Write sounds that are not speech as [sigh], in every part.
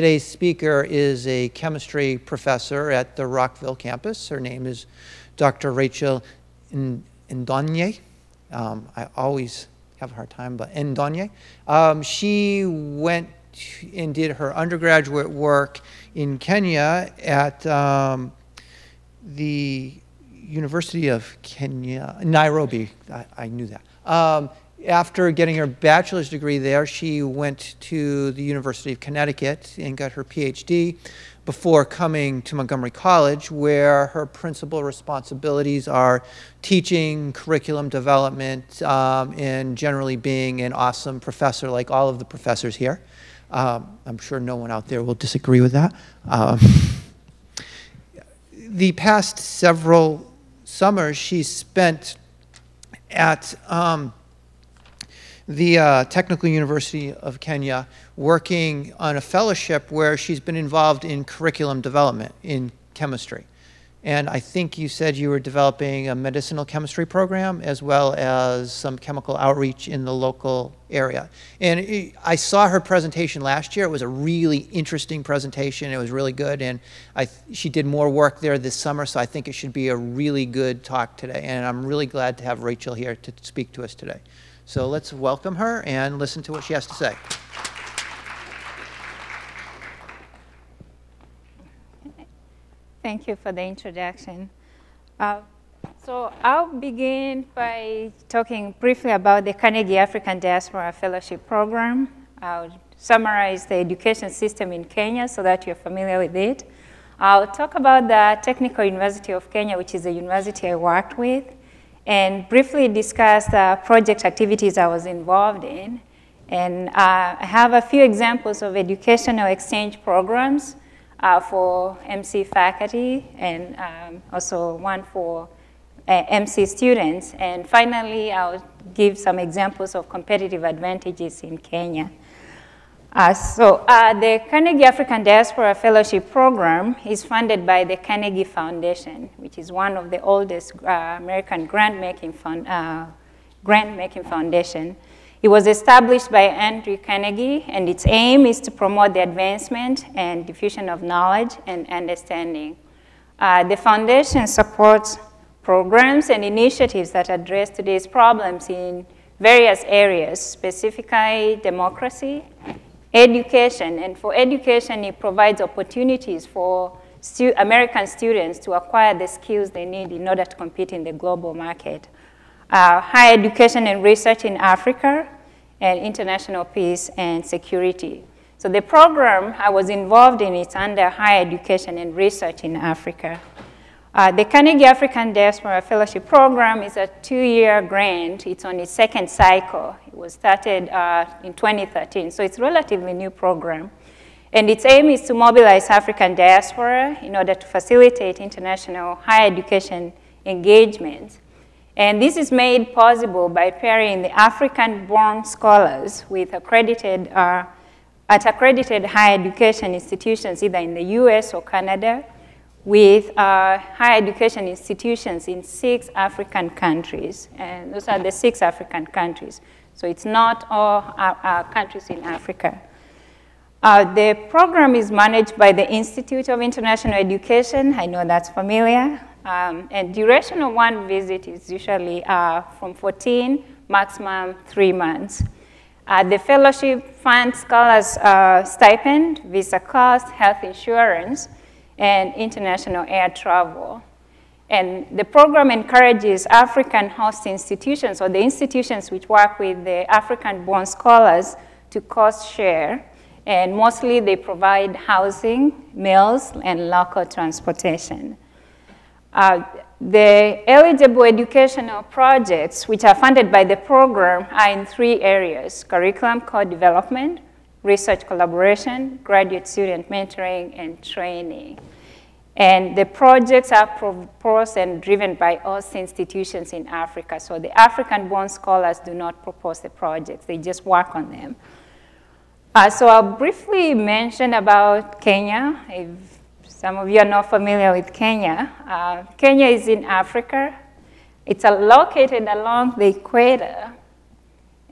Today's speaker is a chemistry professor at the Rockville campus. Her name is Dr. Rachel Ndonye. Um, I always have a hard time, but Ndonye. Um, she went and did her undergraduate work in Kenya at um, the University of Kenya, Nairobi. I, I knew that. Um, after getting her bachelor's degree there, she went to the University of Connecticut and got her PhD before coming to Montgomery College, where her principal responsibilities are teaching, curriculum development, um, and generally being an awesome professor like all of the professors here. Um, I'm sure no one out there will disagree with that. Um, the past several summers she spent at um, the uh, Technical University of Kenya working on a fellowship where she's been involved in curriculum development in chemistry. And I think you said you were developing a medicinal chemistry program as well as some chemical outreach in the local area. And it, I saw her presentation last year. It was a really interesting presentation. It was really good. And I, she did more work there this summer, so I think it should be a really good talk today. And I'm really glad to have Rachel here to speak to us today. So let's welcome her and listen to what she has to say. Thank you for the introduction. Uh, so I'll begin by talking briefly about the Carnegie African Diaspora Fellowship Program. I'll summarize the education system in Kenya so that you're familiar with it. I'll talk about the Technical University of Kenya, which is the university I worked with, and briefly discuss the project activities I was involved in. And uh, I have a few examples of educational exchange programs uh, for MC faculty and um, also one for uh, MC students. And finally, I'll give some examples of competitive advantages in Kenya. Uh, so uh, the Carnegie African Diaspora Fellowship Program is funded by the Carnegie Foundation, which is one of the oldest uh, American grant-making uh, grant-making foundation. It was established by Andrew Carnegie, and its aim is to promote the advancement and diffusion of knowledge and understanding. Uh, the foundation supports programs and initiatives that address today's problems in various areas, specifically democracy, education, and for education, it provides opportunities for stu American students to acquire the skills they need in order to compete in the global market uh, higher education and research in Africa, and international peace and security. So the program I was involved in is under higher education and research in Africa. Uh, the Carnegie African Diaspora Fellowship Program is a two-year grant. It's on its second cycle. It was started uh, in 2013, so it's a relatively new program. And its aim is to mobilize African diaspora in order to facilitate international higher education engagement and this is made possible by pairing the African-born scholars with accredited, uh, at accredited higher education institutions, either in the US or Canada, with uh, higher education institutions in six African countries. And those are the six African countries. So it's not all uh, uh countries in Africa. Uh, the program is managed by the Institute of International Education. I know that's familiar. Um, and duration of one visit is usually uh, from 14, maximum three months. Uh, the fellowship funds scholars uh, stipend, visa cost, health insurance, and international air travel. And the program encourages African host institutions or the institutions which work with the African-born scholars to cost share. And mostly they provide housing, meals, and local transportation. Uh, the eligible educational projects which are funded by the program are in three areas, curriculum co-development, research collaboration, graduate student mentoring, and training. And the projects are proposed and driven by us institutions in Africa. So the African-born scholars do not propose the projects, they just work on them. Uh, so I'll briefly mention about Kenya. If some of you are not familiar with Kenya. Uh, Kenya is in Africa. It's uh, located along the equator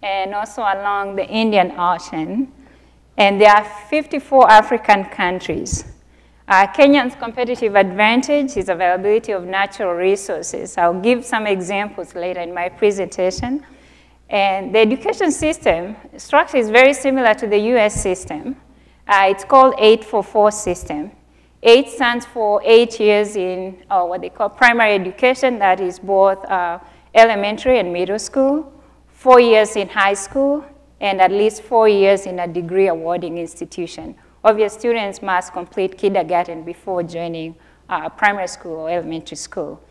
and also along the Indian Ocean. And there are 54 African countries. Uh, Kenya's competitive advantage is availability of natural resources. I'll give some examples later in my presentation. And the education system structure is very similar to the US system. Uh, it's called 844 system. Eight stands for eight years in uh, what they call primary education, that is both uh, elementary and middle school, four years in high school, and at least four years in a degree awarding institution. Obvious students must complete kindergarten before joining uh, primary school or elementary school.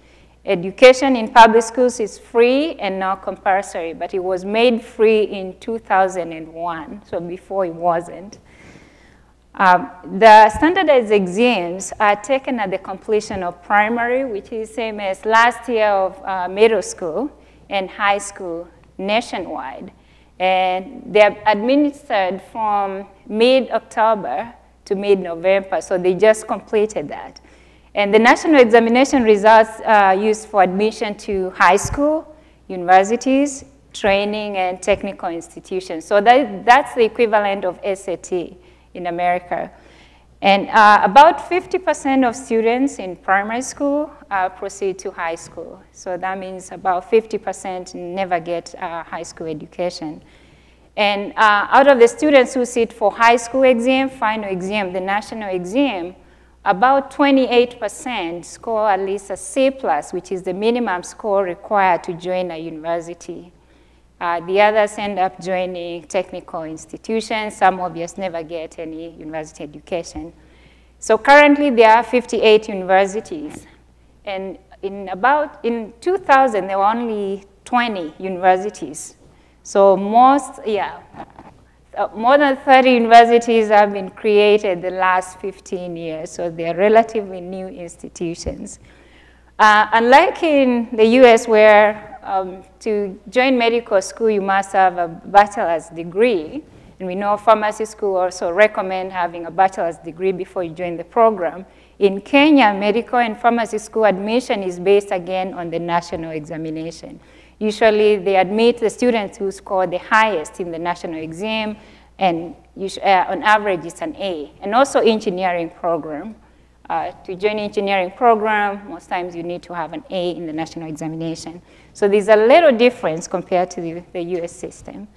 Education in public schools is free and not compulsory, but it was made free in 2001, so before it wasn't. Um, the standardized exams are taken at the completion of primary, which is same as last year of uh, middle school and high school nationwide. And they're administered from mid-October to mid-November, so they just completed that. And the national examination results are used for admission to high school, universities, training, and technical institutions. So that, that's the equivalent of SAT in America. And uh, about 50% of students in primary school uh, proceed to high school. So that means about 50% never get a high school education. And uh, out of the students who sit for high school exam, final exam, the national exam, about 28% score at least a C plus, which is the minimum score required to join a university. Uh, the others end up joining technical institutions. Some of us never get any university education. So currently there are 58 universities. And in about, in 2000, there were only 20 universities. So most, yeah, uh, more than 30 universities have been created the last 15 years. So they're relatively new institutions. Uh, unlike in the US where um, to join medical school, you must have a bachelor's degree. And we know pharmacy school also recommend having a bachelor's degree before you join the program. In Kenya, medical and pharmacy school admission is based again on the national examination. Usually they admit the students who score the highest in the national exam, and uh, on average it's an A. And also engineering program. Uh, to join engineering program, most times you need to have an A in the national examination. So there's a little difference compared to the, the US system.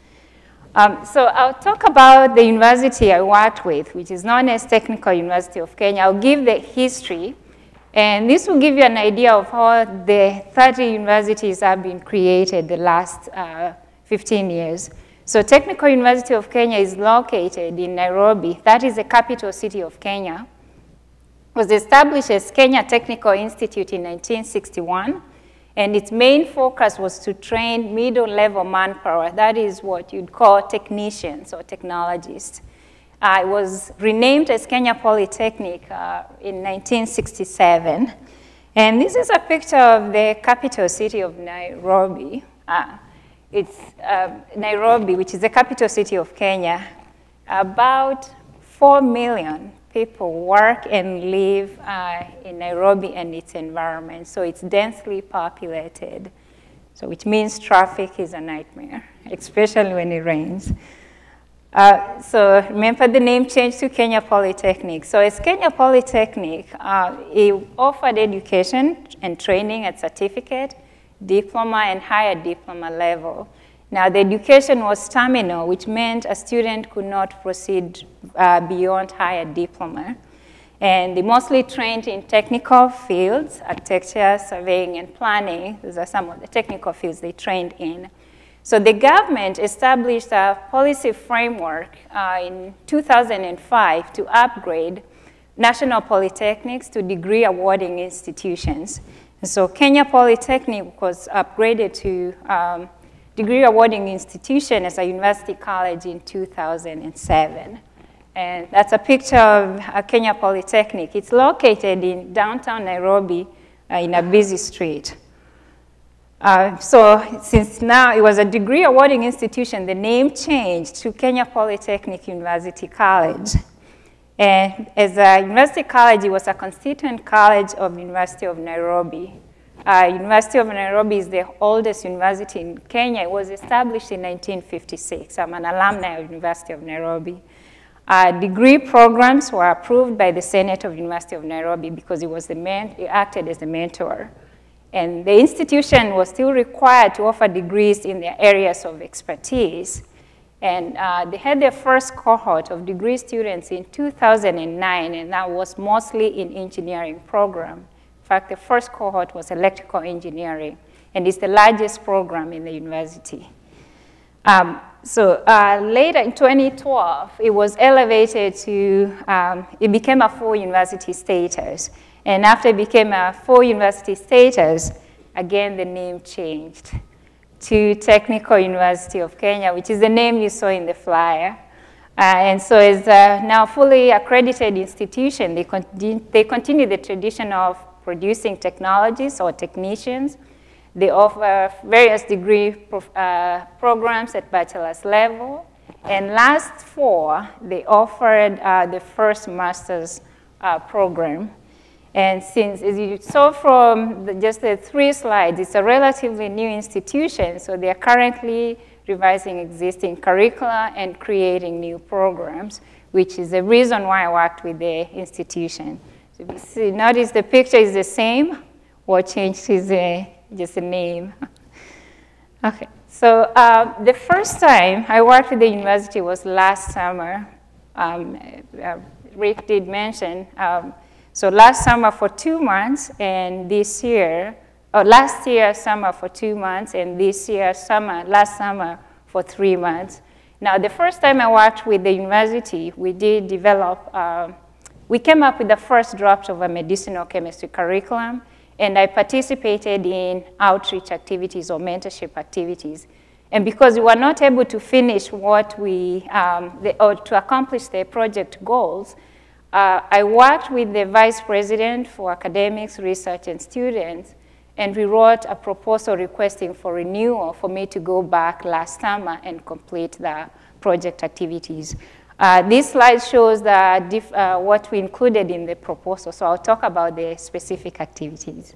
Um, so I'll talk about the university I worked with, which is known as Technical University of Kenya. I'll give the history, and this will give you an idea of how the 30 universities have been created the last uh, 15 years. So Technical University of Kenya is located in Nairobi. That is the capital city of Kenya. It was established as Kenya Technical Institute in 1961 and its main focus was to train middle-level manpower. That is what you'd call technicians or technologists. Uh, it was renamed as Kenya Polytechnic uh, in 1967. And this is a picture of the capital city of Nairobi. Uh, it's uh, Nairobi, which is the capital city of Kenya. About 4 million people work and live uh, in Nairobi and its environment. So it's densely populated. So which means traffic is a nightmare, [laughs] especially when it rains. Uh, so remember the name changed to Kenya Polytechnic. So as Kenya Polytechnic, uh, it offered education and training at certificate, diploma, and higher diploma level. Now, the education was terminal, which meant a student could not proceed uh, beyond higher diploma. And they mostly trained in technical fields, architecture, surveying, and planning. Those are some of the technical fields they trained in. So the government established a policy framework uh, in 2005 to upgrade national polytechnics to degree awarding institutions. And so Kenya Polytechnic was upgraded to um, degree awarding institution as a university college in 2007. And that's a picture of a Kenya Polytechnic. It's located in downtown Nairobi uh, in a busy street. Uh, so since now it was a degree awarding institution, the name changed to Kenya Polytechnic University College. And as a university college, it was a constituent college of University of Nairobi. Uh, University of Nairobi is the oldest university in Kenya. It was established in 1956. I'm an alumni of University of Nairobi. Uh, degree programs were approved by the Senate of University of Nairobi because it was the man, it acted as the mentor. And the institution was still required to offer degrees in their areas of expertise. And uh, they had their first cohort of degree students in 2009, and that was mostly in engineering program. In fact, the first cohort was electrical engineering, and it's the largest program in the university. Um, so uh, later in 2012, it was elevated to, um, it became a full university status. And after it became a full university status, again, the name changed to Technical University of Kenya, which is the name you saw in the flyer. Uh, and so it's a now fully accredited institution. They, continue, they continue the tradition of producing technologists or technicians. They offer various degree uh, programs at bachelor's level. And last fall, they offered uh, the first master's uh, program. And since, as you saw from the, just the three slides, it's a relatively new institution, so they are currently revising existing curricula and creating new programs, which is the reason why I worked with the institution. So you see, notice the picture is the same. What changed is uh, just the name. [laughs] okay, so uh, the first time I worked with the university was last summer. Um, uh, Rick did mention um, so last summer for two months, and this year, or last year summer for two months, and this year summer, last summer for three months. Now, the first time I worked with the university, we did develop, uh, we came up with the first draft of a medicinal chemistry curriculum, and I participated in outreach activities or mentorship activities. And because we were not able to finish what we, um, the, or to accomplish the project goals, uh, I worked with the vice president for academics, research, and students, and we wrote a proposal requesting for renewal for me to go back last summer and complete the project activities. Uh, this slide shows the uh, what we included in the proposal, so I'll talk about the specific activities.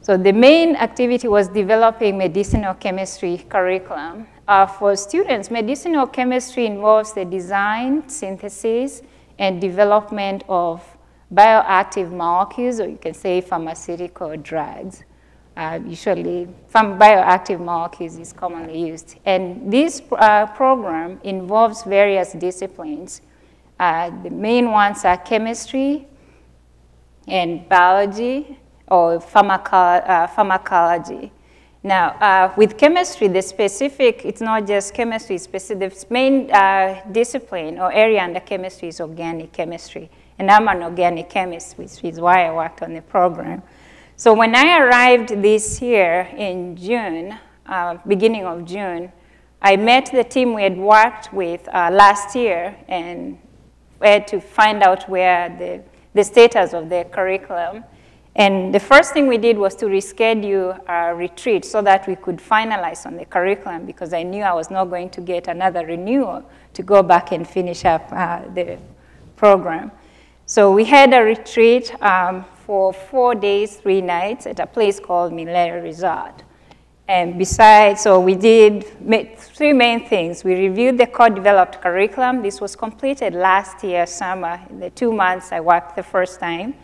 So the main activity was developing medicinal chemistry curriculum. Uh, for students, medicinal chemistry involves the design, synthesis, and development of bioactive molecules, or you can say pharmaceutical drugs. Uh, usually, from bioactive molecules is commonly used. And this uh, program involves various disciplines. Uh, the main ones are chemistry and biology or uh, pharmacology. Now, uh, with chemistry, the specific, it's not just chemistry, specific, the main discipline or area under chemistry is organic chemistry. And I'm an organic chemist, which is why I worked on the program. So when I arrived this year in June, uh, beginning of June, I met the team we had worked with uh, last year and we had to find out where the, the status of the curriculum. And the first thing we did was to reschedule our retreat so that we could finalize on the curriculum because I knew I was not going to get another renewal to go back and finish up uh, the program. So we had a retreat um, for four days, three nights at a place called Milele Resort. And besides, so we did three main things. We reviewed the co-developed curriculum. This was completed last year, summer, in the two months I worked the first time.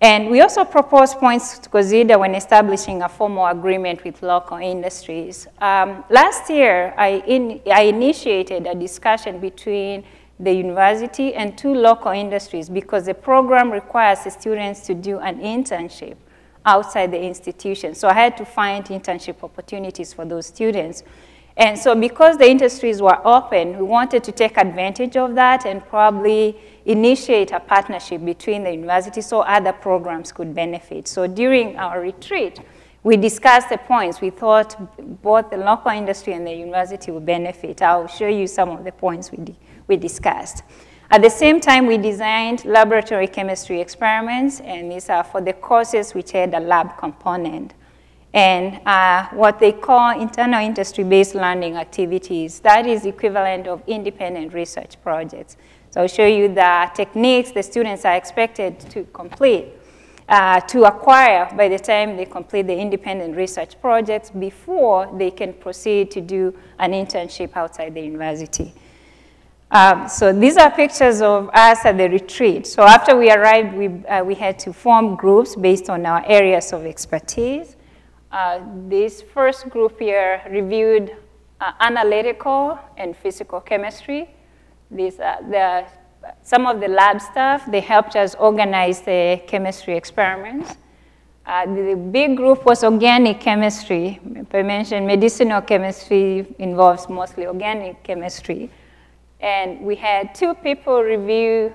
And we also proposed points to consider when establishing a formal agreement with local industries. Um, last year, I, in, I initiated a discussion between the university and two local industries because the program requires the students to do an internship outside the institution. So I had to find internship opportunities for those students. And so because the industries were open, we wanted to take advantage of that and probably initiate a partnership between the university so other programs could benefit. So during our retreat, we discussed the points. We thought both the local industry and the university would benefit. I'll show you some of the points we, we discussed. At the same time, we designed laboratory chemistry experiments, and these are for the courses which had a lab component and uh, what they call internal industry-based learning activities. That is equivalent of independent research projects. So I'll show you the techniques the students are expected to complete, uh, to acquire by the time they complete the independent research projects before they can proceed to do an internship outside the university. Um, so these are pictures of us at the retreat. So after we arrived, we, uh, we had to form groups based on our areas of expertise. Uh, this first group here reviewed uh, analytical and physical chemistry. These, are the, some of the lab staff, they helped us organize the chemistry experiments. Uh, the big group was organic chemistry. I mentioned medicinal chemistry involves mostly organic chemistry. And we had two people review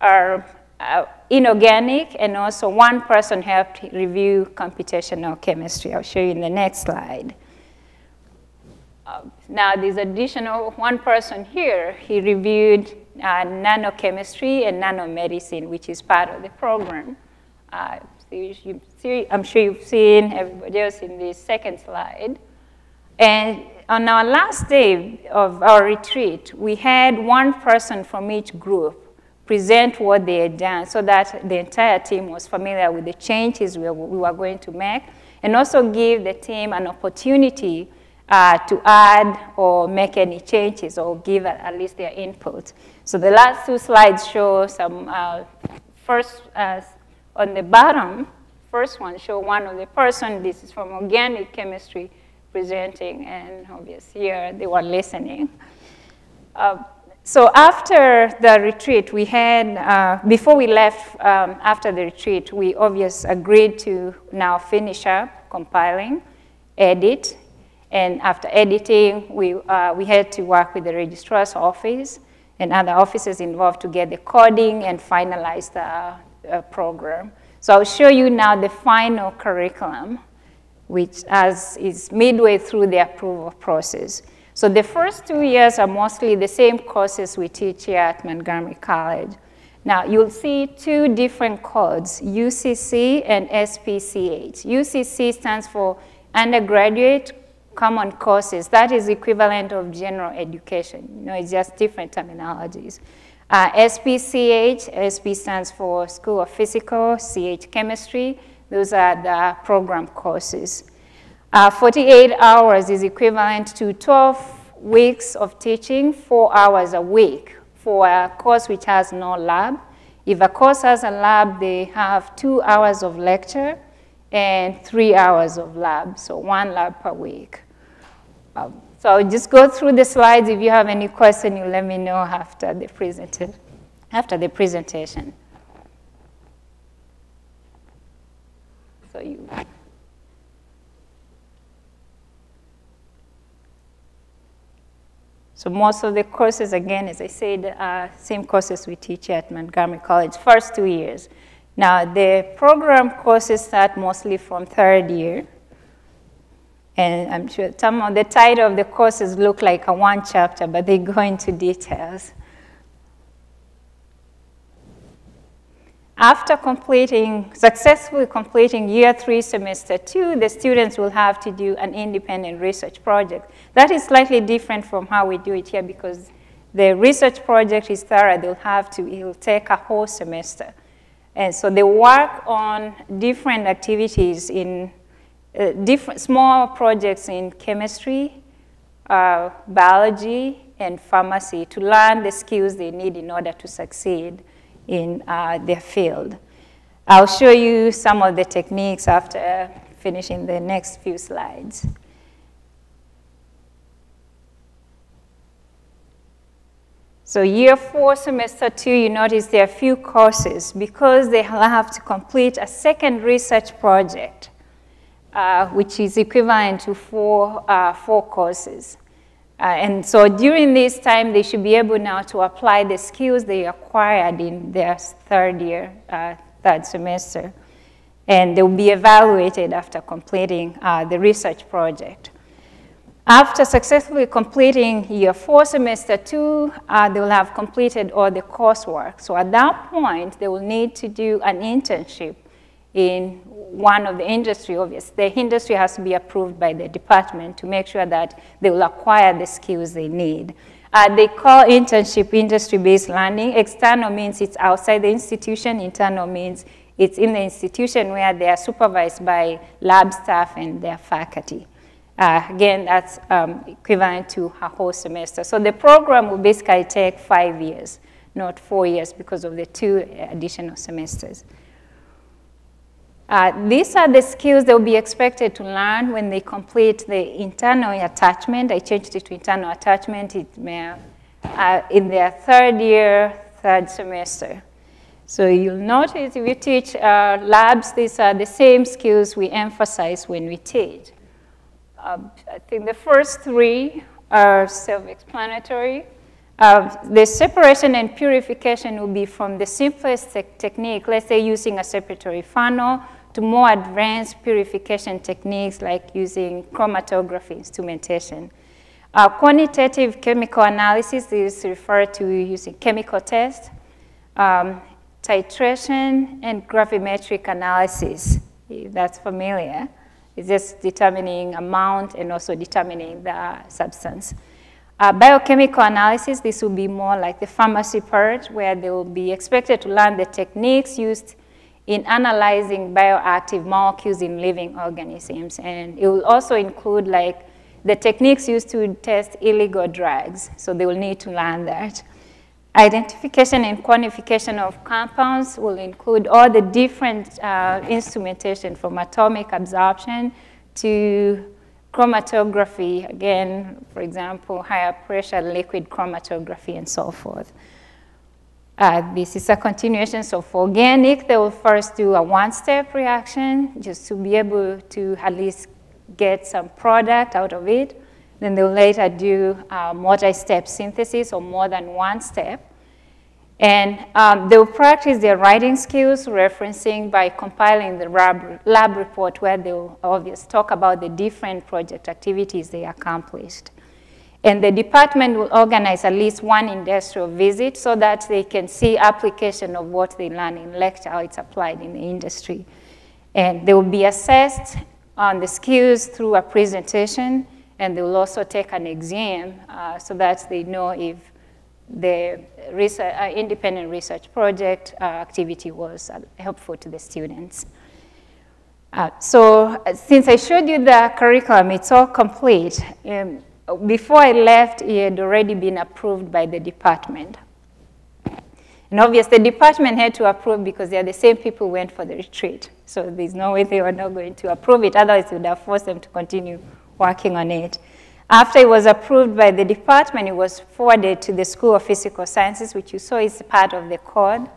our uh, inorganic, and also one person helped review computational chemistry. I'll show you in the next slide. Uh, now, this additional one person here, he reviewed uh, nanochemistry and nanomedicine, which is part of the program. Uh, so you see, I'm sure you've seen everybody else in the second slide. And on our last day of our retreat, we had one person from each group present what they had done so that the entire team was familiar with the changes we were going to make and also give the team an opportunity uh, to add or make any changes or give at least their input. So the last two slides show some, uh, first uh, on the bottom, first one show one of the person, this is from organic chemistry, presenting, and obviously here they were listening. Uh, so after the retreat, we had, uh, before we left um, after the retreat, we obviously agreed to now finish up compiling, edit, and after editing, we, uh, we had to work with the registrar's office and other offices involved to get the coding and finalize the uh, program. So I'll show you now the final curriculum which as is midway through the approval process. So the first two years are mostly the same courses we teach here at Montgomery College. Now, you'll see two different codes, UCC and SPCH. UCC stands for Undergraduate Common Courses. That is equivalent of general education. You know, it's just different terminologies. Uh, SPCH, SP stands for School of Physical, CH Chemistry, those are the program courses. Uh, 48 hours is equivalent to 12 weeks of teaching, four hours a week for a course which has no lab. If a course has a lab, they have two hours of lecture and three hours of lab, so one lab per week. Um, so I'll just go through the slides. If you have any question, you let me know after the, presentation. after the presentation. You. So most of the courses, again, as I said, are same courses we teach at Montgomery College, first two years. Now, the program courses start mostly from third year. And I'm sure some of the title of the courses look like a one chapter, but they go into details. After completing, successfully completing year three, semester two, the students will have to do an independent research project. That is slightly different from how we do it here because the research project is thorough. They'll have to, it'll take a whole semester. And so they work on different activities in uh, different small projects in chemistry, uh, biology, and pharmacy to learn the skills they need in order to succeed in uh, their field. I'll show you some of the techniques after finishing the next few slides. So year four, semester two, you notice there are few courses because they have to complete a second research project, uh, which is equivalent to four, uh, four courses. Uh, and so during this time, they should be able now to apply the skills they acquired in their third year, uh, third semester. And they will be evaluated after completing uh, the research project. After successfully completing year four, semester two, uh, they will have completed all the coursework. So at that point, they will need to do an internship in one of the industry, obviously. The industry has to be approved by the department to make sure that they will acquire the skills they need. Uh, they call internship industry-based learning. External means it's outside the institution. Internal means it's in the institution where they are supervised by lab staff and their faculty. Uh, again, that's um, equivalent to a whole semester. So the program will basically take five years, not four years because of the two additional semesters. Uh, these are the skills they'll be expected to learn when they complete the internal attachment. I changed it to internal attachment it may, uh, in their third year, third semester. So you'll notice if you teach uh, labs, these are the same skills we emphasize when we teach. Um, I think the first three are self-explanatory. Uh, the separation and purification will be from the simplest te technique, let's say using a separatory funnel, to more advanced purification techniques like using chromatography instrumentation. Uh, quantitative chemical analysis is referred to using chemical tests, um, titration, and gravimetric analysis, if that's familiar. It's just determining amount and also determining the substance. Uh, biochemical analysis, this will be more like the pharmacy part, where they will be expected to learn the techniques used in analyzing bioactive molecules in living organisms. And it will also include like the techniques used to test illegal drugs. So they will need to learn that. Identification and quantification of compounds will include all the different uh, instrumentation from atomic absorption to chromatography, again, for example, higher pressure liquid chromatography and so forth. Uh, this is a continuation. So for organic, they will first do a one-step reaction just to be able to at least get some product out of it. Then they'll later do uh, multi-step synthesis or more than one step. And um, they'll practice their writing skills, referencing by compiling the lab, lab report where they'll obviously talk about the different project activities they accomplished. And the department will organize at least one industrial visit so that they can see application of what they learn in lecture, how it's applied in the industry. And they will be assessed on the skills through a presentation, and they will also take an exam uh, so that they know if the research, uh, independent research project uh, activity was uh, helpful to the students. Uh, so since I showed you the curriculum, it's all complete. Um, before I left, it had already been approved by the department. And obviously, the department had to approve because they're the same people who went for the retreat. So there's no way they were not going to approve it. Otherwise, it would have forced them to continue working on it. After it was approved by the department, it was forwarded to the School of Physical Sciences, which you saw is part of the code.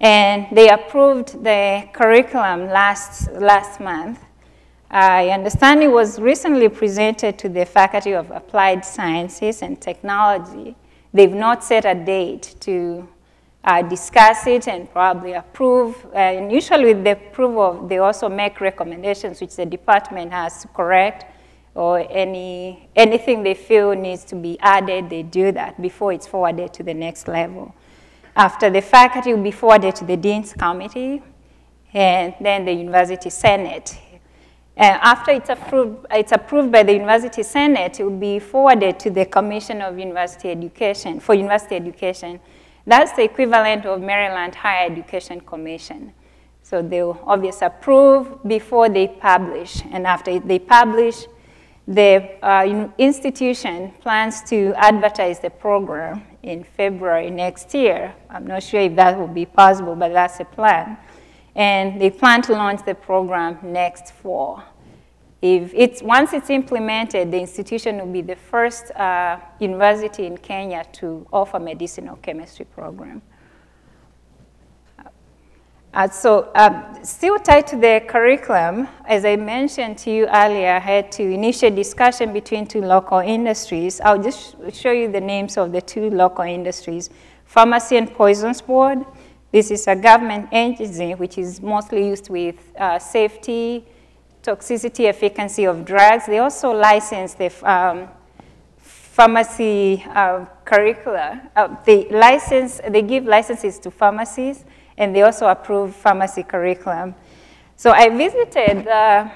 And they approved the curriculum last, last month. I understand it was recently presented to the Faculty of Applied Sciences and Technology. They've not set a date to uh, discuss it and probably approve. Uh, and usually with the approval, they also make recommendations which the department has to correct or any, anything they feel needs to be added, they do that before it's forwarded to the next level. After the faculty will be forwarded to the Dean's Committee and then the University Senate after it's approved, it's approved by the University Senate, it will be forwarded to the Commission of University Education, for University Education. That's the equivalent of Maryland Higher Education Commission. So they'll obviously approve before they publish. And after they publish, the uh, institution plans to advertise the program in February next year. I'm not sure if that will be possible, but that's a plan and they plan to launch the program next fall. If it's, once it's implemented, the institution will be the first uh, university in Kenya to offer medicinal chemistry program. Uh, so um, still tied to the curriculum, as I mentioned to you earlier, I had to initiate discussion between two local industries. I'll just show you the names of the two local industries, Pharmacy and Poisons Board this is a government agency which is mostly used with uh, safety, toxicity, efficacy of drugs. They also license the um, pharmacy uh, curricula. Uh, they license, they give licenses to pharmacies, and they also approve pharmacy curriculum. So I visited the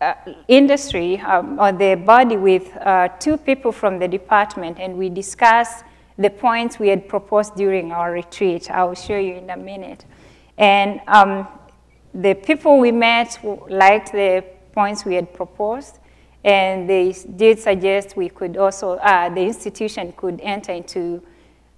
uh, industry um, or the body with uh, two people from the department, and we discussed the points we had proposed during our retreat. I will show you in a minute. And um, the people we met liked the points we had proposed, And they did suggest we could also, uh, the institution could enter into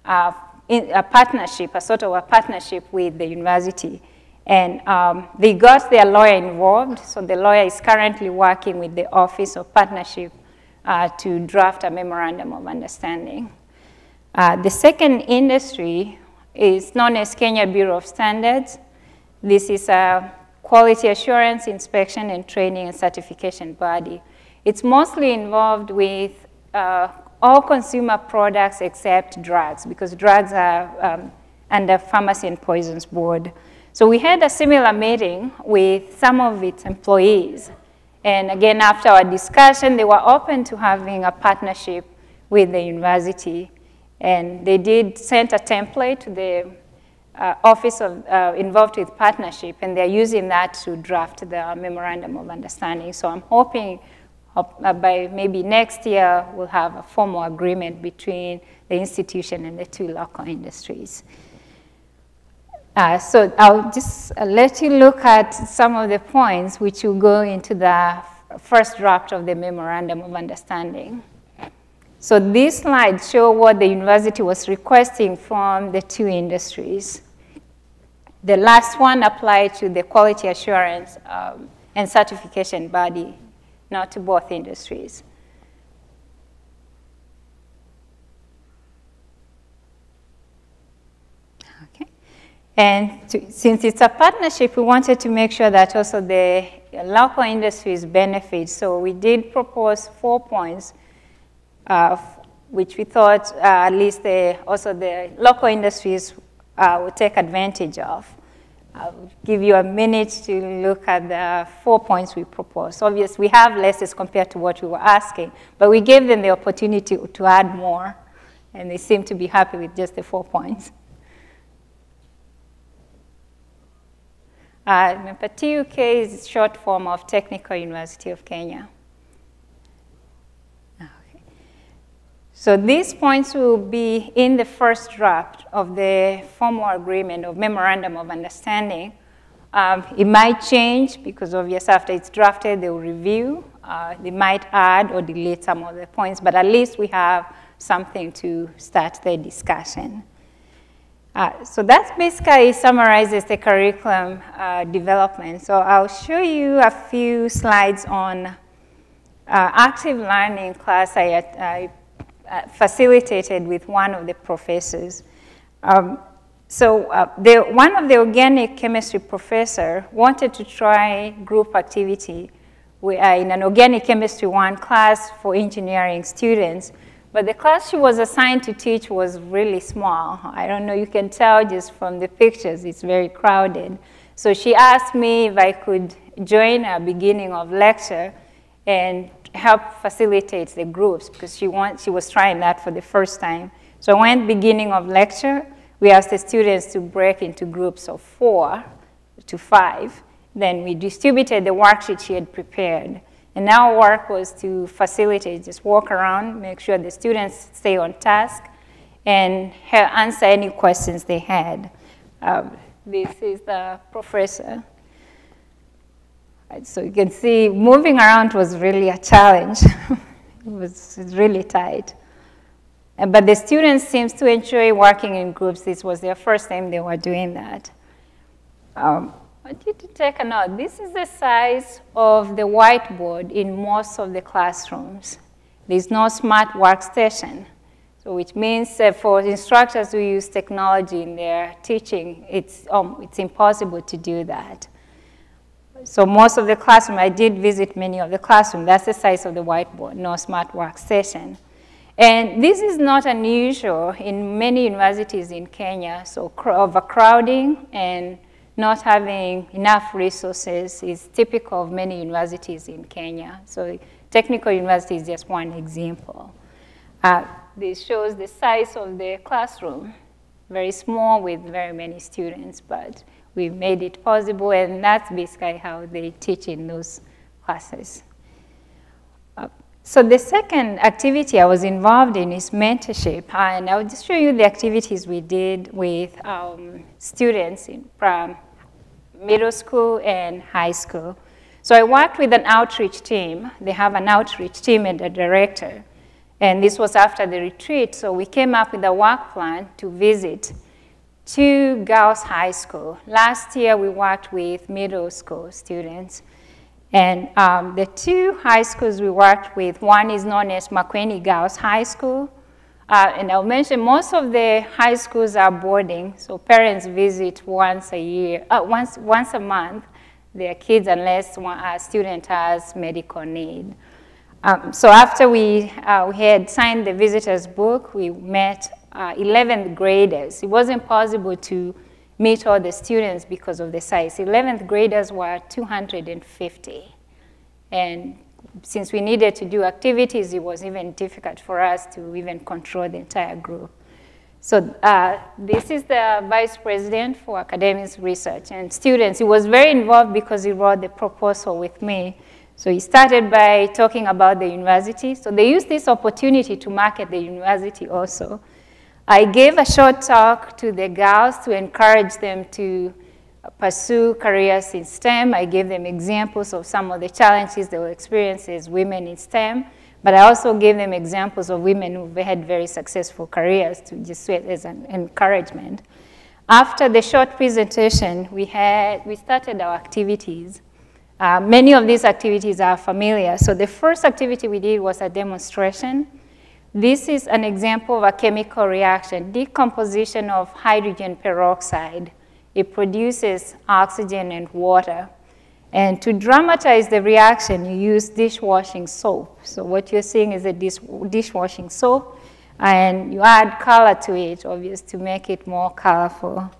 uh, in a partnership, a sort of a partnership with the university. And um, they got their lawyer involved, so the lawyer is currently working with the Office of Partnership uh, to draft a memorandum of understanding. Uh, the second industry is known as Kenya Bureau of Standards. This is a quality assurance, inspection, and training and certification body. It's mostly involved with uh, all consumer products except drugs, because drugs are um, under Pharmacy and Poisons Board. So we had a similar meeting with some of its employees. And again, after our discussion, they were open to having a partnership with the university. And they did send a template to the uh, office of, uh, involved with partnership, and they're using that to draft the memorandum of understanding. So I'm hoping uh, by maybe next year, we'll have a formal agreement between the institution and the two local industries. Uh, so I'll just uh, let you look at some of the points which will go into the first draft of the Memorandum of Understanding. So these slides show what the university was requesting from the two industries. The last one applied to the quality assurance um, and certification body not to both industries. Okay. And to, since it's a partnership, we wanted to make sure that also the local industries benefit. So we did propose four points, which we thought uh, at least the, also the local industries uh, would take advantage of. I'll give you a minute to look at the four points we proposed. Obviously, we have less as compared to what we were asking, but we gave them the opportunity to add more, and they seem to be happy with just the four points. Uh, number TUK is short form of Technical University of Kenya. So these points will be in the first draft of the formal agreement of memorandum of understanding. Um, it might change because obviously after it's drafted, they will review. Uh, they might add or delete some of the points, but at least we have something to start the discussion. Uh, so that basically summarizes the curriculum uh, development. So I'll show you a few slides on uh, active learning class I, I uh, facilitated with one of the professors. Um, so uh, the, one of the organic chemistry professor wanted to try group activity we, uh, in an organic chemistry one class for engineering students. But the class she was assigned to teach was really small. I don't know, you can tell just from the pictures, it's very crowded. So she asked me if I could join a beginning of lecture and help facilitate the groups because she, want, she was trying that for the first time. So when beginning of lecture, we asked the students to break into groups of four to five. Then we distributed the worksheet she had prepared. And our work was to facilitate, just walk around, make sure the students stay on task, and answer any questions they had. Um, this is the professor. So you can see moving around was really a challenge. [laughs] it was really tight. But the students seems to enjoy working in groups. This was their first time they were doing that. Um, I want you to take a note. This is the size of the whiteboard in most of the classrooms. There's no smart workstation. So which means uh, for instructors who use technology in their teaching, it's, um, it's impossible to do that. So most of the classroom, I did visit many of the classroom. That's the size of the whiteboard, no smart workstation. And this is not unusual in many universities in Kenya. So overcrowding and not having enough resources is typical of many universities in Kenya. So technical university is just one example. Uh, this shows the size of the classroom, very small with very many students, but we made it possible, and that's basically how they teach in those classes. Uh, so the second activity I was involved in is mentorship, and I'll just show you the activities we did with um, students in from middle school and high school. So I worked with an outreach team. They have an outreach team and a director. And this was after the retreat, so we came up with a work plan to visit two girls' high school. Last year, we worked with middle school students. And um, the two high schools we worked with, one is known as Makueni Girls High School. Uh, and I'll mention most of the high schools are boarding, so parents visit once a year, uh, once, once a month their kids unless one, a student has medical need. Um, so after we, uh, we had signed the visitor's book, we met uh, 11th graders. It wasn't possible to meet all the students because of the size. 11th graders were 250. And since we needed to do activities, it was even difficult for us to even control the entire group. So uh, this is the vice president for academics research and students. He was very involved because he wrote the proposal with me. So he started by talking about the university. So they used this opportunity to market the university also. I gave a short talk to the girls to encourage them to pursue careers in STEM. I gave them examples of some of the challenges they will experience as women in STEM, but I also gave them examples of women who've had very successful careers to just as an encouragement. After the short presentation, we, had, we started our activities. Uh, many of these activities are familiar. So the first activity we did was a demonstration this is an example of a chemical reaction, decomposition of hydrogen peroxide. It produces oxygen and water. And to dramatize the reaction, you use dishwashing soap. So what you're seeing is a dish dishwashing soap, and you add color to it, obviously, to make it more colorful.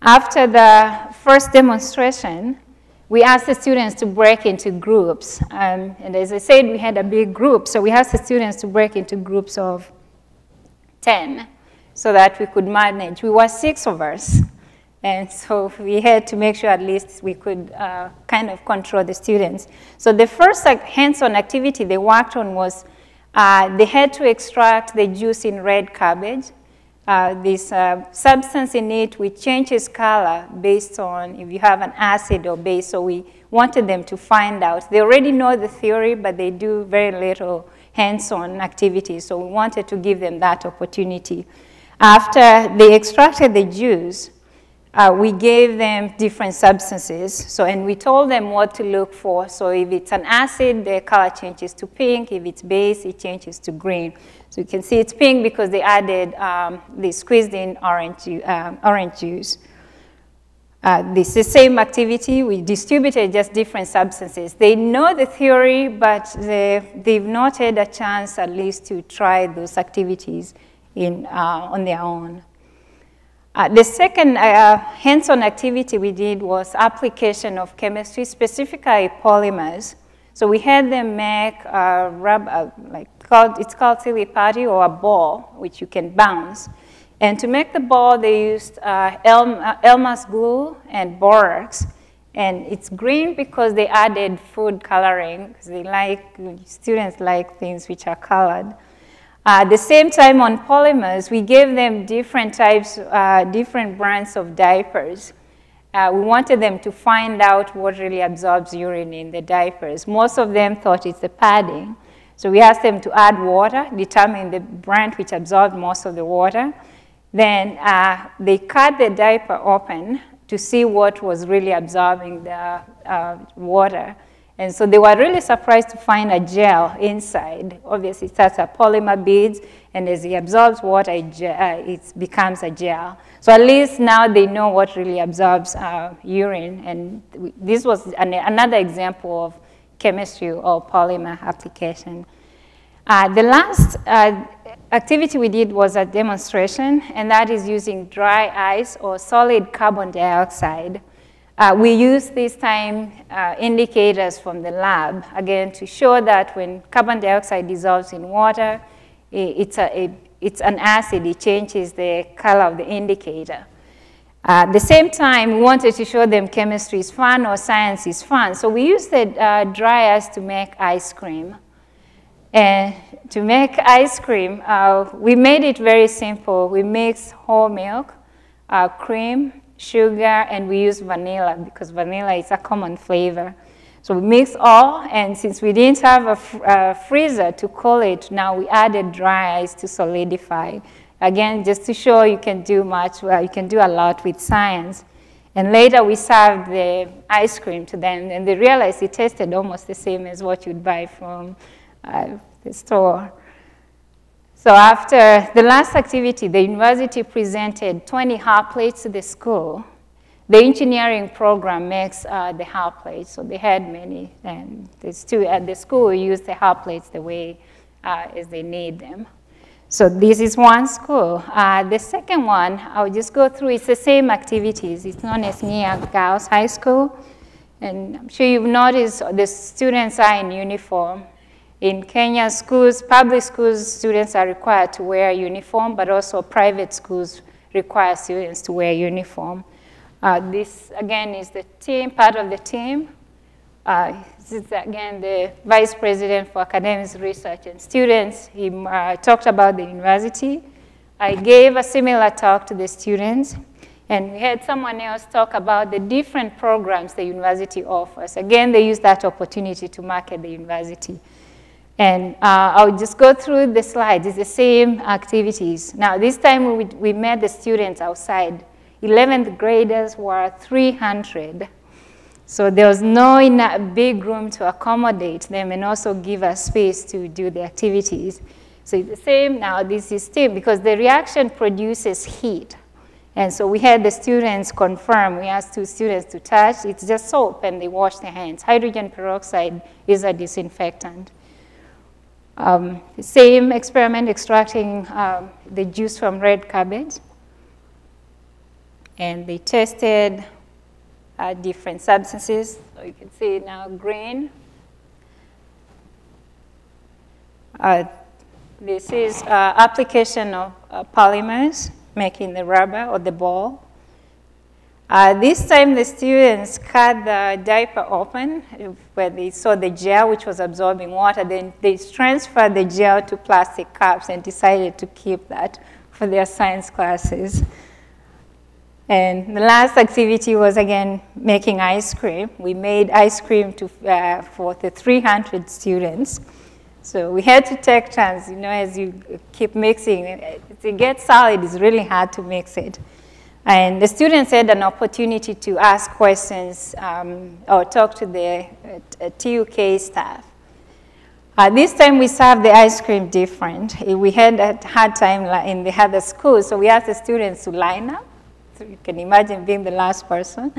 After the first demonstration, we asked the students to break into groups. Um, and as I said, we had a big group, so we asked the students to break into groups of 10 so that we could manage. We were six of us, and [laughs] so we had to make sure at least we could uh, kind of control the students. So the first hands-on activity they worked on was uh, they had to extract the juice in red cabbage uh, this uh, substance in it which changes color based on if you have an acid or base. So we wanted them to find out. They already know the theory, but they do very little hands-on activities. So we wanted to give them that opportunity. After they extracted the juice, uh, we gave them different substances. So, and we told them what to look for. So if it's an acid, the color changes to pink. If it's base, it changes to green. So you can see it's pink because they added, um, they squeezed in orange, um, orange juice. Uh, this is the same activity. We distributed just different substances. They know the theory, but they, they've not had a chance at least to try those activities in, uh, on their own. Uh, the second uh, hands-on activity we did was application of chemistry, specifically polymers. So we had them make a rubber, like called, it's called silly or a ball, which you can bounce. And to make the ball, they used uh, uh, Elmer's glue and borax. And it's green because they added food coloring, because they like, students like things which are colored. At the same time on polymers, we gave them different types, uh, different brands of diapers. Uh, we wanted them to find out what really absorbs urine in the diapers. Most of them thought it's the padding. So we asked them to add water, determine the brand which absorbed most of the water. Then uh, they cut the diaper open to see what was really absorbing the uh, water. And so they were really surprised to find a gel inside. Obviously, it starts a polymer beads, and as it absorbs water, it, uh, it, becomes a gel. So at least now they know what really absorbs uh, urine. And this was an, another example of chemistry or polymer application. Uh, the last uh, activity we did was a demonstration, and that is using dry ice or solid carbon dioxide. Uh, we use this time uh, indicators from the lab, again, to show that when carbon dioxide dissolves in water, it's, a, it's an acid, it changes the color of the indicator. At the same time, we wanted to show them chemistry is fun or science is fun. So we used the uh, dry ice to make ice cream. And to make ice cream, uh, we made it very simple. We mixed whole milk, uh, cream, sugar, and we use vanilla because vanilla is a common flavor. So we mix all, and since we didn't have a, a freezer to cool it, now we added dry ice to solidify. Again, just to show you can do much, well, you can do a lot with science. And later we served the ice cream to them, and they realized it tasted almost the same as what you'd buy from uh, the store. So after the last activity, the university presented 20 hot plates to the school. The engineering program makes uh, the hot plates, so they had many, and the stu- at the school use the hot plates the way uh, as they need them. So this is one school. Uh, the second one, I'll just go through, it's the same activities. It's known as Nia Gauss High School. And I'm sure you've noticed the students are in uniform. In Kenya, schools, public schools, students are required to wear a uniform, but also private schools require students to wear uniform. Uh, this, again, is the team, part of the team. Uh, this is, again, the Vice President for Academics, Research, and Students. He uh, talked about the university. I gave a similar talk to the students. And we had someone else talk about the different programs the university offers. Again, they use that opportunity to market the university. And uh, I'll just go through the slides. It's the same activities. Now, this time we, we met the students outside. 11th graders were 300. So there was no big room to accommodate them and also give us space to do the activities. So it's the same now, this is steam because the reaction produces heat. And so we had the students confirm, we asked two students to touch, it's just soap and they wash their hands. Hydrogen peroxide is a disinfectant. Um, same experiment extracting um, the juice from red cabbage. And they tested uh, different substances. So you can see now green. Uh, this is uh, application of uh, polymers, making the rubber or the ball. Uh, this time the students cut the diaper open where they saw the gel which was absorbing water. Then they transferred the gel to plastic cups and decided to keep that for their science classes. And the last activity was again making ice cream. We made ice cream to, uh, for the 300 students. So we had to take turns, you know, as you keep mixing. To get solid, it's really hard to mix it. And the students had an opportunity to ask questions um, or talk to the uh, TUK staff. Uh, this time we served the ice cream different. We had a hard time in the other school, so we asked the students to line up so you can imagine being the last person.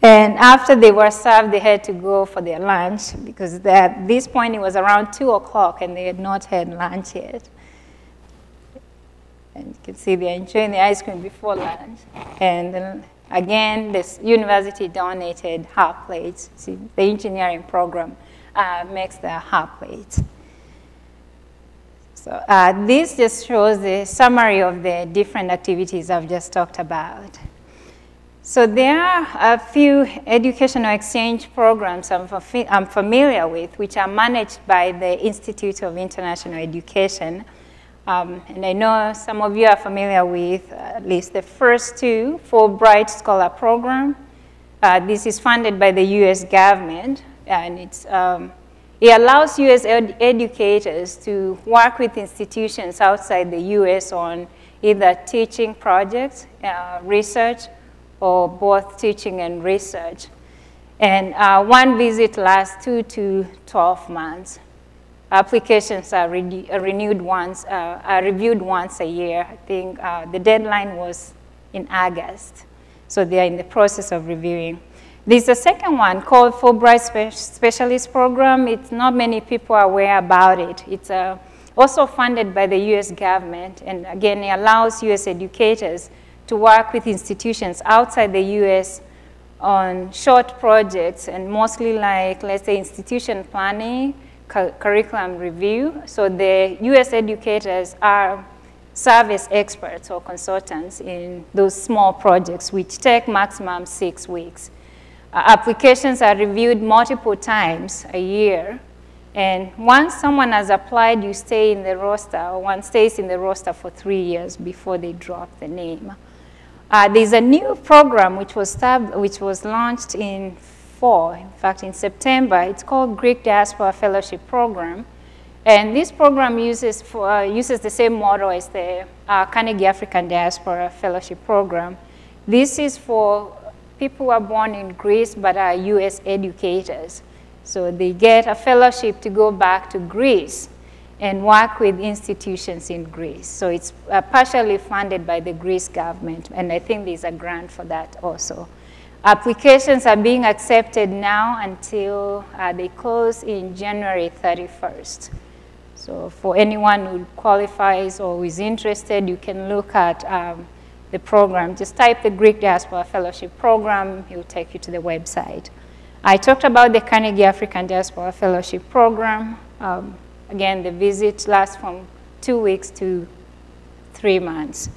And after they were served, they had to go for their lunch because at this point it was around 2 o'clock and they had not had lunch yet. And you can see they're enjoying the ice cream before lunch. And then again, this university donated hot plates. See, the engineering program uh, makes the hot plates. So uh, this just shows the summary of the different activities I've just talked about. So there are a few educational exchange programs I'm, I'm, familiar with, which are managed by the Institute of International Education. Um, and I know some of you are familiar with uh, at least the first two, Fulbright Scholar Program. Uh, this is funded by the US government, and it's um, it allows U.S. ed educators to work with institutions outside the U.S. on either teaching projects, uh, research, or both teaching and research. And uh, one visit lasts two to 12 months. Applications are, re are renewed once, uh, are reviewed once a year. I think uh, the deadline was in August. So they are in the process of reviewing. There's a second one called Fulbright Spe Specialist Program. It's not many people are aware about it. It's uh, also funded by the US government, and again, it allows US educators to work with institutions outside the US on short projects, and mostly like, let's say, institution planning, cu curriculum review. So the US educators are service experts or consultants in those small projects, which take maximum six weeks. Uh, applications are reviewed multiple times a year. And once someone has applied, you stay in the roster, or one stays in the roster for three years before they drop the name. Uh, there's a new program which was, which was launched in In fact, in September, it's called Greek Diaspora Fellowship Program. And this program uses, for, uh, uses the same model as the uh, Carnegie African Diaspora Fellowship Program. This is for people who are born in Greece but are US educators. So they get a fellowship to go back to Greece and work with institutions in Greece. So it's uh, partially funded by the Greece government, and I think there's a grant for that also. Applications are being accepted now until uh, they close in January 31st. So for anyone who qualifies or is interested, you can look at um, the program. Just type the Greek Diaspora Fellowship Program, it will take you to the website. I talked about the Carnegie African Diaspora Fellowship Program. Um, Again, the visit lasts from two weeks to three months.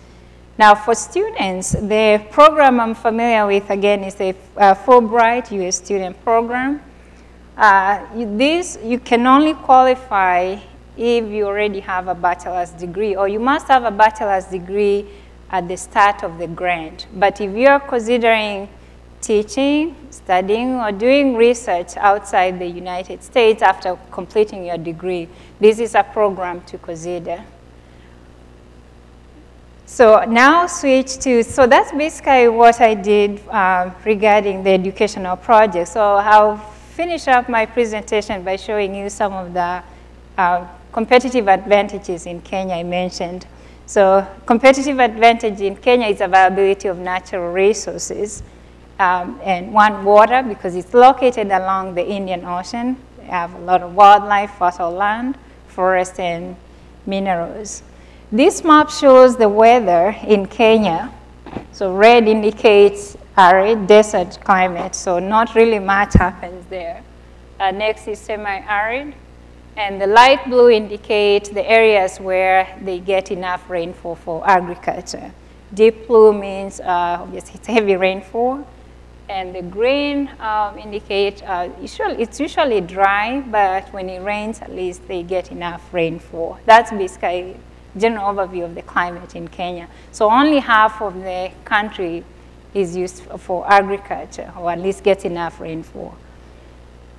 Now, for students, the program I'm familiar with, again, is the uh, Fulbright U.S. student program. Uh, this, you can only qualify if you already have a bachelor's degree, or you must have a bachelor's degree at the start of the grant. But if you're considering teaching, studying, or doing research outside the United States after completing your degree, this is a program to consider. So now switch to, so that's basically what I did uh, regarding the educational project. So I'll finish up my presentation by showing you some of the uh, competitive advantages in Kenya I mentioned. So competitive advantage in Kenya is availability of natural resources um, and one, water, because it's located along the Indian Ocean. We have a lot of wildlife, fertile land, forest, and minerals. This map shows the weather in Kenya. So red indicates arid desert climate, so not really much happens there. Uh, next is semi-arid, and the light blue indicates the areas where they get enough rainfall for agriculture. Deep blue means uh, obviously it's heavy rainfall, and the green um, indicate uh, it's usually dry, but when it rains, at least they get enough rainfall. That's basically general overview of the climate in Kenya. So only half of the country is used for agriculture, or at least gets enough rainfall.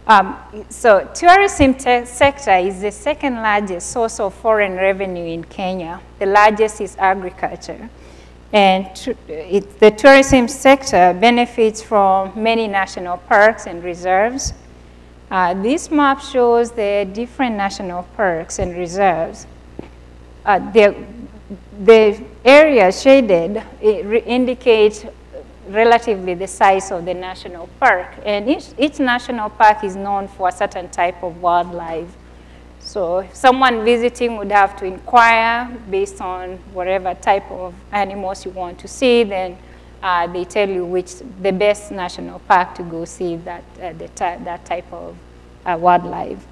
Um, so tourism sector is the second largest source of foreign revenue in Kenya. The largest is agriculture. And it, the tourism sector benefits from many national parks and reserves. Uh, this map shows the different national parks and reserves. Uh, the, the area shaded indicates relatively the size of the national park. And each, each national park is known for a certain type of wildlife. So if someone visiting would have to inquire based on whatever type of animals you want to see, then uh, they tell you which the best national park to go see that, uh, that type of uh, wildlife.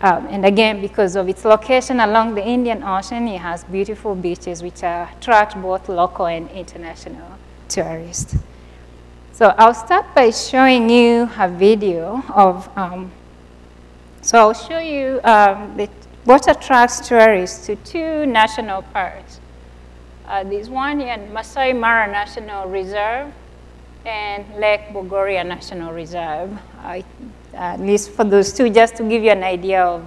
Um, and again, because of its location along the Indian Ocean, it has beautiful beaches which attract both local and international tourists. So I'll start by showing you a video of um, so I'll show you um, the, what attracts tourists to two national parks. Uh, there's one in Masai Mara National Reserve and Lake Bogoria National Reserve. Uh, at least for those two, just to give you an idea of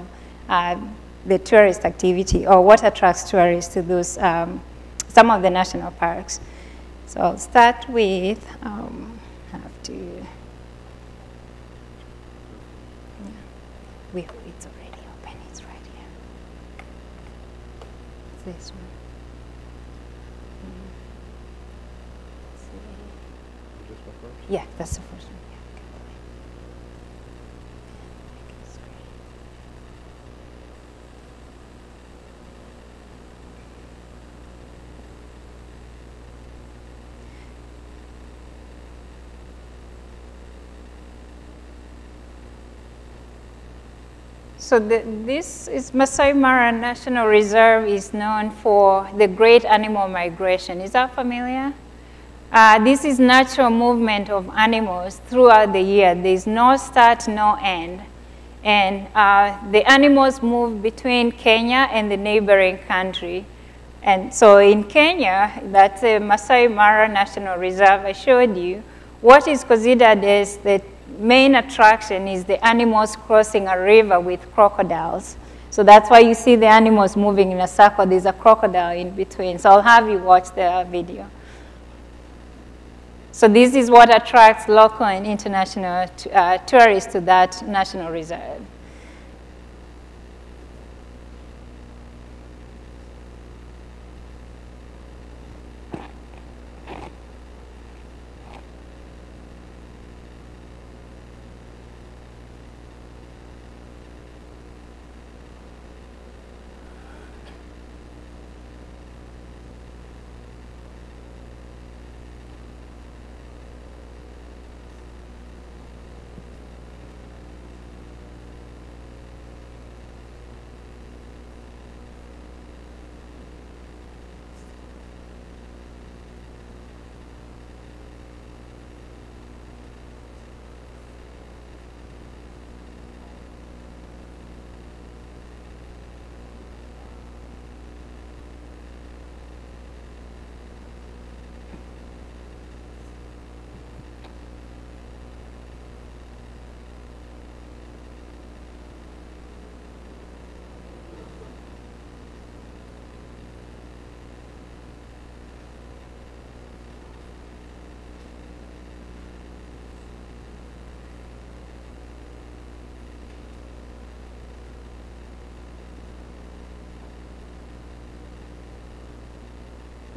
uh, the tourist activity or what attracts tourists to those, um, some of the national parks. So I'll start with, um, have to, we, it's already open, it's right here. This one. Mm. Yeah, that's the first one. So the, this is Masai Mara National Reserve is known for the great animal migration. Is that familiar? Uh, this is natural movement of animals throughout the year. There's no start, no end. And uh, the animals move between Kenya and the neighboring country. And so in Kenya, that's the Masai Mara National Reserve I showed you, what is considered as the main attraction is the animals crossing a river with crocodiles. So that's why you see the animals moving in a circle. There's a crocodile in between. So I'll have you watch the video. So this is what attracts local and international uh, tourists to that national reserve.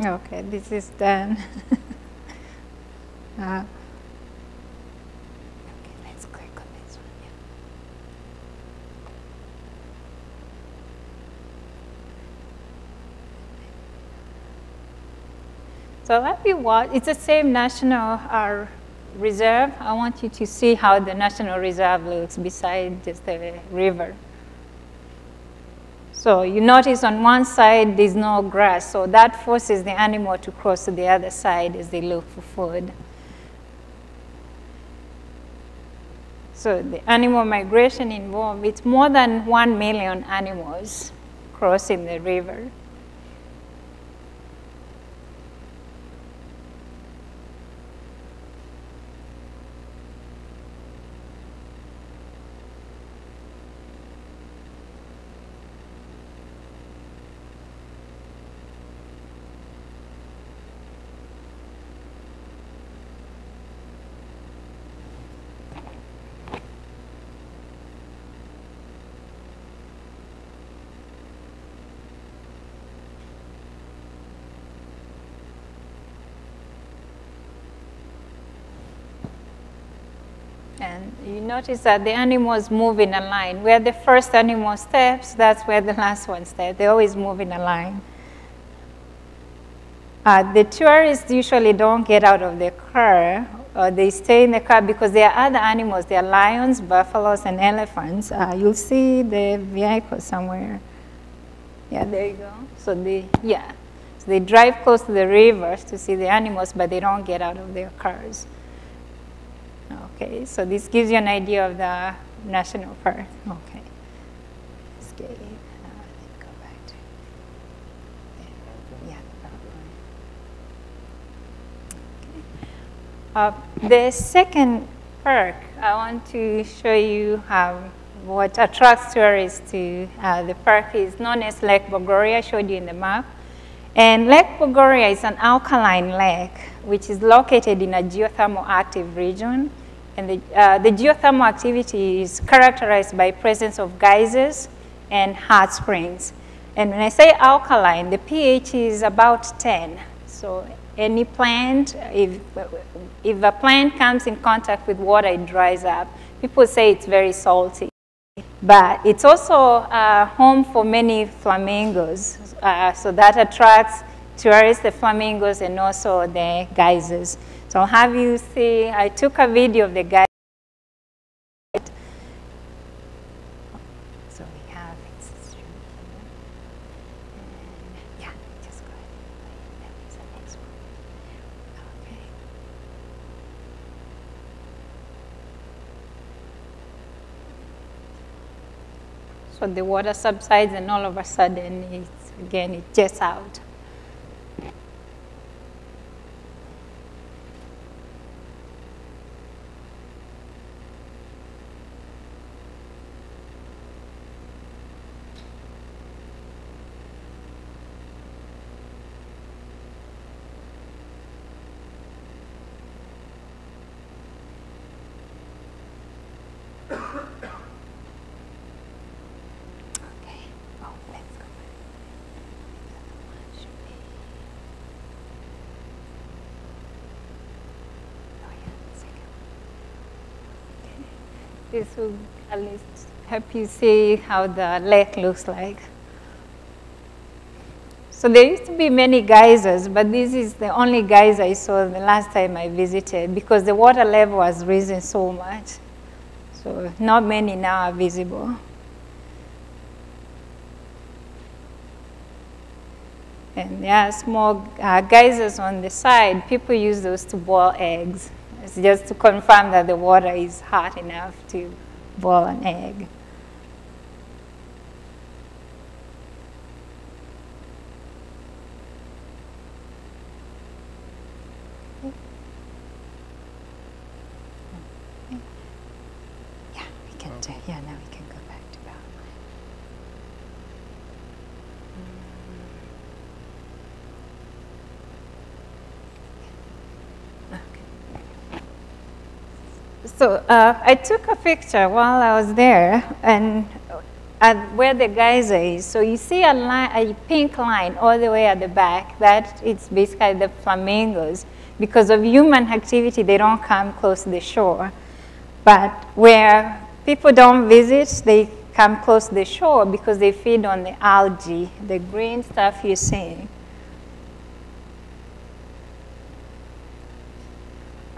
Okay, this is done. [laughs] uh, okay, let's click on this one. Yeah. So let me watch. It's the same national uh, reserve. I want you to see how the national reserve looks beside just the river. So you notice on one side there's no grass, so that forces the animal to cross to the other side as they look for food. So the animal migration involved, it's more than one million animals crossing the river. And you notice that the animals move in a line. Where the first animal steps, that's where the last one steps. They always move in a line. Uh, the tourists usually don't get out of the car, or they stay in the car because there are other animals. There are lions, buffaloes, and elephants. Uh, you'll see the vehicle somewhere. Yeah, there you go. So they, yeah. So they drive close to the rivers to see the animals, but they don't get out of their cars. Okay, so this gives you an idea of the national park. Okay. Uh. Okay. Uh, the second park, I want to show you how what attracts tourists to uh, the park is known as Lake Bogoria, I showed you in the map. And Lake Bogoria is an alkaline lake, which is located in a geothermal active region. And the, uh, the geothermal activity is characterized by presence of geysers and hot springs. And when I say alkaline, the pH is about 10. So any plant, if, if a plant comes in contact with water, it dries up. People say it's very salty. But it's also a home for many flamingos. Uh, so that attracts tourists, the flamingos, and also the geysers. So have you see, I took a video of the guy. So we have, it's yeah, just go ahead. That the next one. Okay. So the water subsides and all of a sudden, it's, again, it jets out. Will at least help you see how the lake looks like. So there used to be many geysers, but this is the only geyser I saw the last time I visited because the water level has risen so much. So not many now are visible. And there are small uh, geysers on the side. People use those to boil eggs. It's just to confirm that the water is hot enough to boil an egg. yeah, now we can go back to PowerPoint. Okay. So uh, I took a picture while I was there and at where the geyser is. So you see a, line, a pink line all the way at the back. That it's basically the flamingos. Because of human activity, they don't come close to the shore. But where People don't visit, they come close to the shore because they feed on the algae, the green stuff you're seeing.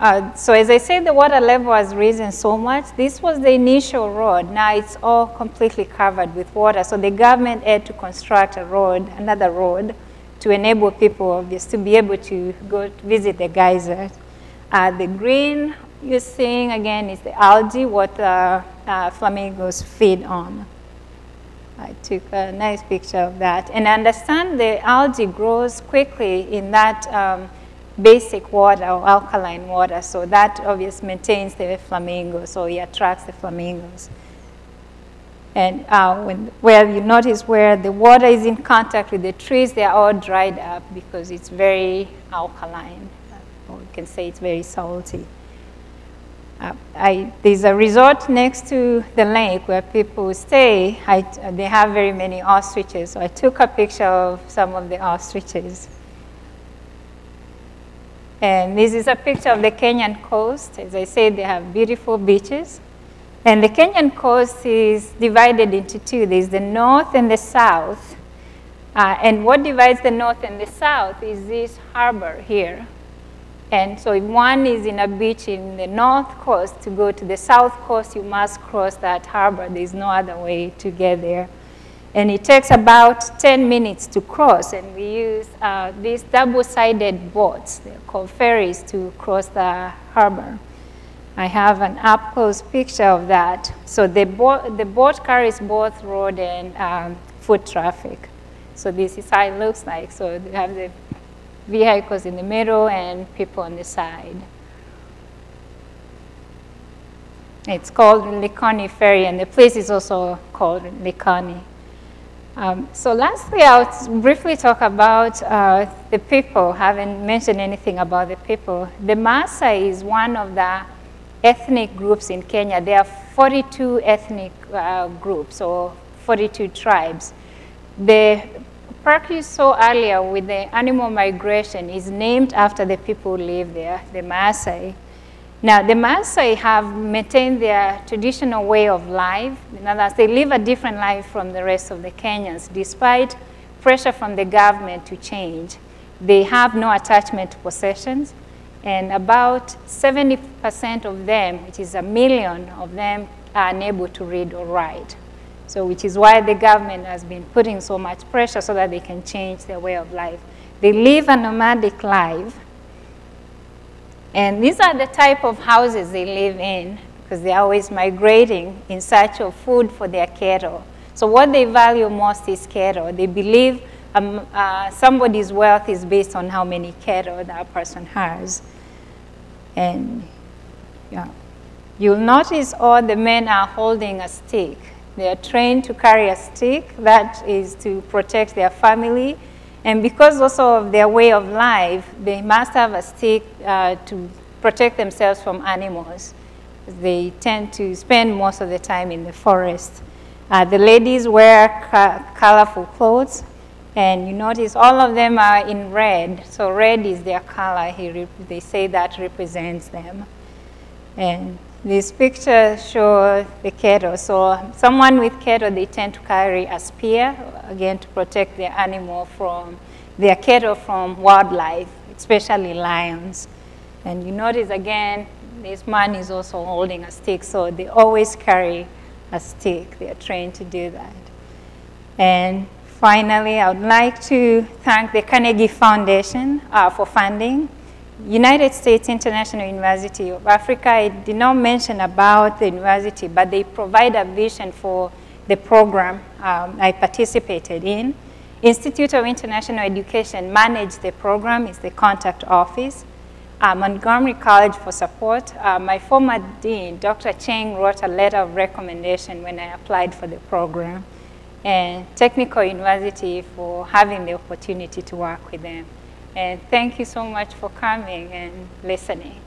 Uh, so as I said, the water level has risen so much. This was the initial road. Now it's all completely covered with water. So the government had to construct a road, another road, to enable people obviously to be able to go visit the geyser. Uh, the green you're seeing again is the algae, what the uh, flamingos feed on. I took a nice picture of that. And understand the algae grows quickly in that um, basic water or alkaline water. So that obviously maintains the flamingos, so it attracts the flamingos. And uh, when, where you notice where the water is in contact with the trees, they are all dried up because it's very alkaline. Or you can say it's very salty. Uh, I, there's a resort next to the lake where people stay. I, they have very many ostriches, so I took a picture of some of the ostriches. And this is a picture of the Kenyan coast. As I said, they have beautiful beaches. And the Kenyan coast is divided into two. There's the north and the south. Uh, and what divides the north and the south is this harbor here. And so if one is in a beach in the north coast, to go to the south coast, you must cross that harbor. There's no other way to get there. And it takes about 10 minutes to cross, and we use uh, these double-sided boats. They're called ferries to cross the harbor. I have an up-close picture of that. So the, bo the boat carries both road and um, foot traffic. So this is how it looks like. So you have the vehicles in the middle and people on the side. It's called Likoni Ferry, and the place is also called Likoni. Um, so lastly, I'll briefly talk about uh, the people. I haven't mentioned anything about the people. The Maasai is one of the ethnic groups in Kenya. There are 42 ethnic uh, groups, or 42 tribes. The park you saw earlier with the animal migration is named after the people who live there, the Maasai. Now, the Maasai have maintained their traditional way of life. In other words, they live a different life from the rest of the Kenyans, despite pressure from the government to change. They have no attachment to possessions, and about 70% of them, which is a million of them, are unable to read or write. So which is why the government has been putting so much pressure so that they can change their way of life. They live a nomadic life. And these are the type of houses they live in because they're always migrating in search of food for their cattle. So what they value most is cattle. They believe um, uh, somebody's wealth is based on how many cattle that person has. And yeah. you'll notice all the men are holding a stick. They are trained to carry a stick, that is to protect their family. And because also of their way of life, they must have a stick uh, to protect themselves from animals. They tend to spend most of the time in the forest. Uh, the ladies wear colorful clothes, and you notice all of them are in red. So red is their color. they say that represents them. And This picture shows the cattle. So someone with cattle, they tend to carry a spear, again, to protect their animal from, their cattle from wildlife, especially lions. And you notice again, this man is also holding a stick, so they always carry a stick. They are trained to do that. And finally, I would like to thank the Carnegie Foundation uh, for funding United States International University of Africa, I did not mention about the university, but they provide a vision for the program um, I participated in. Institute of International Education managed the program, is the contact office. Uh, Montgomery College for support. Uh, my former dean, Dr. Cheng, wrote a letter of recommendation when I applied for the program. And Technical University for having the opportunity to work with them. And thank you so much for coming and listening.